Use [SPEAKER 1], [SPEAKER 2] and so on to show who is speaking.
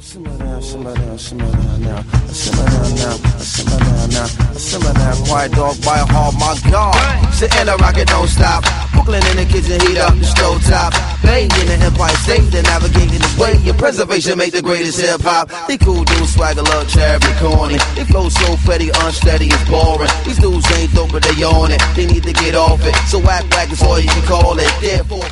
[SPEAKER 1] Simmer down, simmer down, simmer down now. Simmer down now, simmer down now. Simmer down, quiet dog, by heart, my God. Sitting a rocket, don't stop. Brooklyn in the kitchen, heat up the stove top. Bang in the Empire State, they're navigating the way. Your preservation make the greatest hip hop. They cool dudes, swagger, love, cherry, corny. They flow so fetty, unsteady, it's boring. These dudes ain't dope, but they on it. They need to get off it. So whack whack is all you can call it. Therefore,